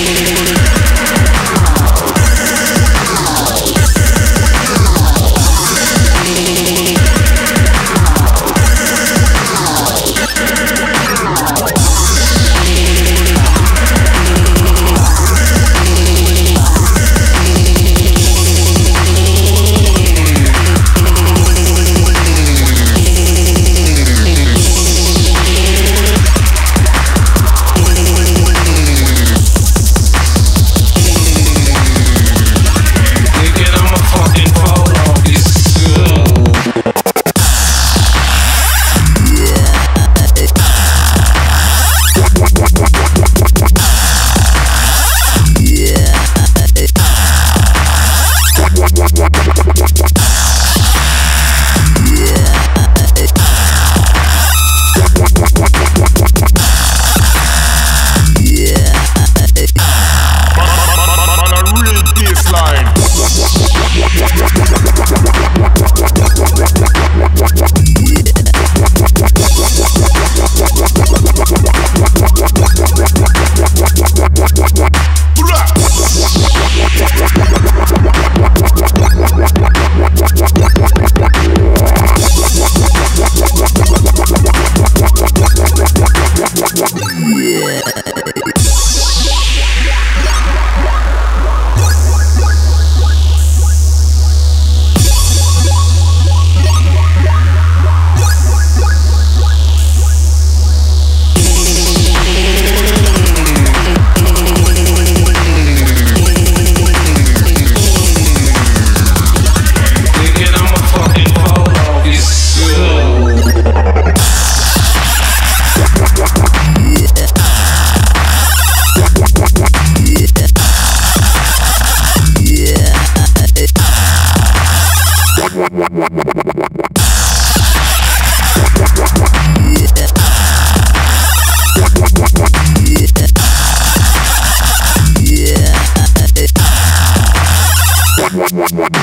Thank you. what, what, what.